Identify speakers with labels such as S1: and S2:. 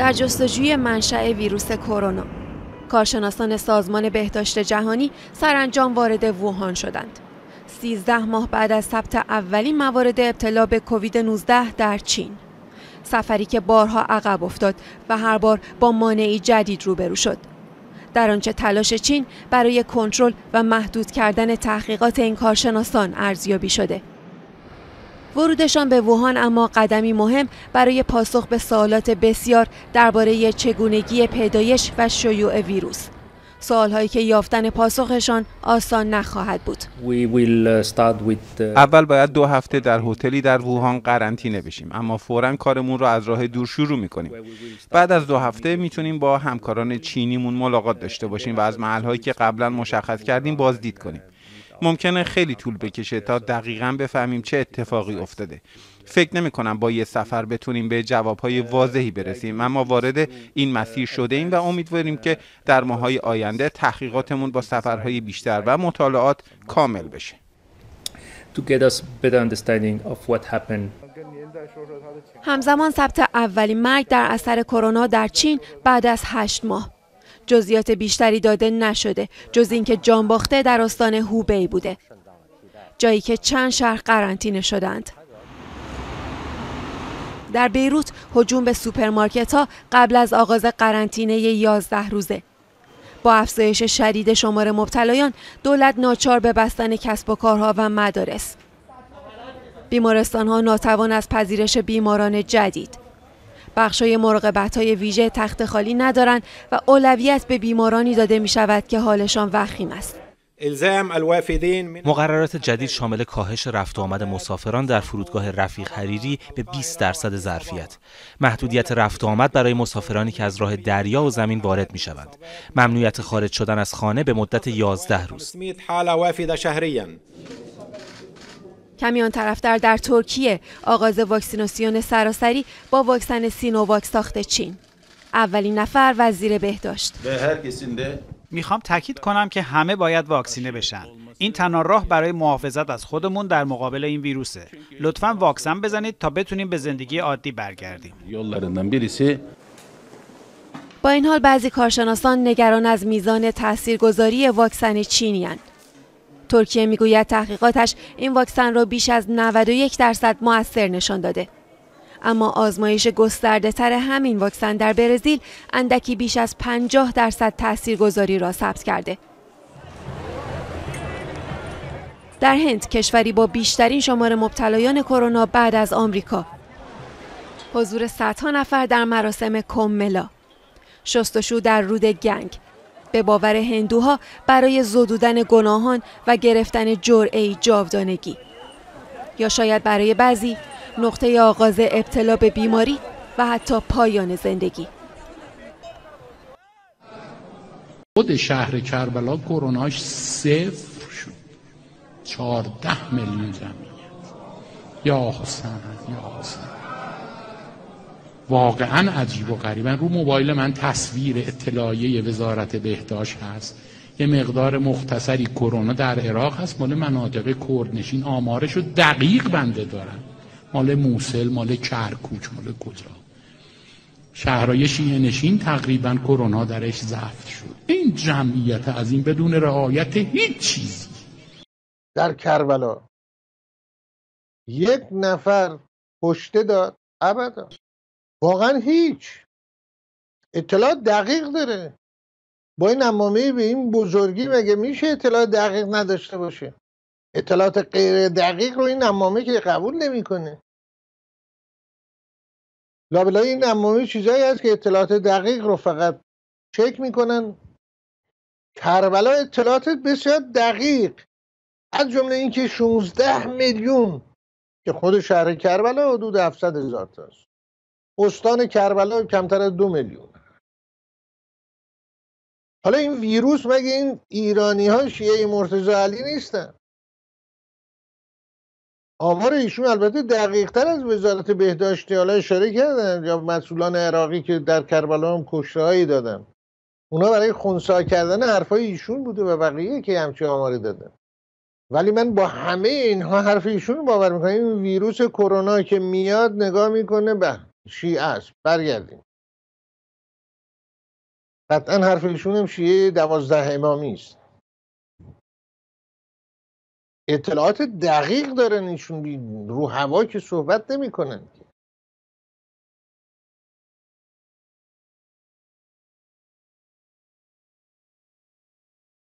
S1: در جستجوی منشأ ویروس کرونا. کارشناسان سازمان بهداشت جهانی سرانجام وارد ووهان شدند. 13 ماه بعد از ثبت اولین موارد ابتلا به کووید 19 در چین. سفری که بارها عقب افتاد و هر بار با مانعی جدید روبرو شد. در آنچه تلاش چین برای کنترل و محدود کردن تحقیقات این کارشناسان ارزیابی شده. ورودشان به ووهان اما قدمی مهم برای پاسخ به سوالات بسیار درباره چگونگی پیدایش و شیوع ویروس سوالهایی که یافتن پاسخشان آسان نخواهد بود.
S2: اول باید دو هفته در هتلی در ووهان قرنطینه بشیم اما فورا کارمون رو از راه دور شروع می‌کنیم. بعد از دو هفته می‌تونیم با همکاران چینیمون ملاقات داشته باشیم و از محلهایی که قبلا مشخص کردیم بازدید کنیم. ممکنه خیلی طول بکشه تا دقیقا بفهمیم چه اتفاقی افتاده. فکر نمی کنم با یه سفر بتونیم به جوابهای واضحی برسیم اما وارد این مسیر شده ایم و امیدواریم که در ماهای آینده تحقیقاتمون با سفرهای بیشتر و مطالعات کامل بشه.
S1: همزمان ثبت اولین مرگ در اثر کرونا در چین بعد از هشت ماه. جزئیات بیشتری داده نشده جز اینکه جانباخته در استان هوبی بوده. جایی که چند شهر قرنطینه شدند. در بیروت هجوم به سوپرمارکت ها قبل از آغاز قرنطینه 11 روزه. با افزایش شدید شمار مبتلایان دولت ناچار به بستن کسب و کارها و مدارس. بیمارستان ها ناتوان از پذیرش بیماران جدید. بخشای مراقبت های ویژه تخت خالی ندارند و اولویت به بیمارانی داده می شود که حالشان وخیم است.
S3: مقررات جدید شامل کاهش رفت و آمد مسافران در فرودگاه رفیق حریری به 20 درصد ظرفیت. محدودیت رفت و آمد برای مسافرانی که از راه دریا و زمین وارد می شوند ممنوعیت خارج شدن از خانه به مدت 11 روز.
S1: کمی آن طرفتر در ترکیه آغاز واکسیناسیون سراسری با واکسن سینوواک ساخت چین. اولین نفر وزیر بهداشت.
S4: می‌خوام تاکید کنم که همه باید واکسینه بشن. این تنها راه برای محافظت از خودمون در مقابل این ویروسه. لطفا واکسن بزنید تا بتونیم به زندگی عادی برگردیم.
S1: با این حال بعضی کارشناسان نگران از میزان تاثیرگذاری واکسن چینی ترکیه می‌گوید تحقیقاتش این واکسن را بیش از 91 درصد موثر نشان داده. اما آزمایش گسترده تر همین واکسن در برزیل اندکی بیش از 50 درصد تاثیرگذاری را ثبت کرده. در هند کشوری با بیشترین شمار مبتلایان کرونا بعد از آمریکا حضور صدها نفر در مراسم کوملا شستشو در رود گنگ به باور هندوها برای زدودن گناهان و گرفتن جرعه جاودانگی. یا شاید برای بعضی نقطه آغاز ابتلا به بیماری و حتی پایان زندگی.
S5: خود شهر کربلا کروناش صفر شد. چهارده میلیون جمعیت یا حسن یا حسن. واقعا عجیب و غریبا رو موبایل من تصویر اطلاعیه وزارت بهداشت هست. یه مقدار مختصری کرونا در عراق هست. مال مناطق کردنشین آمارش رو دقیق بنده دارن مال موسل مال کرکوچ مال کجا. شهرهای شیعه نشین تقریبا کرونا درش ضبط شد. این جمعیت از این بدون رعایت هیچ چیزی.
S6: در کربلا یک نفر پشته داد. ابدا. واقعا هیچ. اطلاع دقیق داره. با این نمامه به این بزرگی مگه میشه اطلاع دقیق نداشته باشه؟ اطلاعات غیر دقیق رو این نمامه که قبول نمی‌کنه. لابلای این نمامه چیزایی هست که اطلاعات دقیق رو فقط چک می‌کنن. کربلا اطلاعات بسیار دقیق. از جمله اینکه 16 میلیون که خود شهر کربلا حدود 700 هزار تاست. استان کربلا کمتر از دو میلیون. حالا این ویروس مگه این ایرانی ها شیعه مرتضی علی نیستن؟ آمار ایشون البته دقیق تر از وزارت بهداشتی حالا اشاره کردن. یا مسئولان عراقی که در کربلا هم کشته هایی دادن. اونا برای خونسا کردن حرفای ایشون بوده و بقیه که همچه آماری دادن. ولی من با همه اینها حرف ایشون باور می‌کنم. این ویروس کرونا که میاد نگاه می‌کنه به شیعه است. برگردیم. قطعا حرف ایشون هم شیعه دوازده امامی است. اطلاعات دقیق دارن ایشون رو هوا که صحبت نمی‌کنن که.